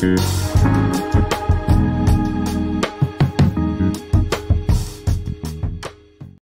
Mm-hmm.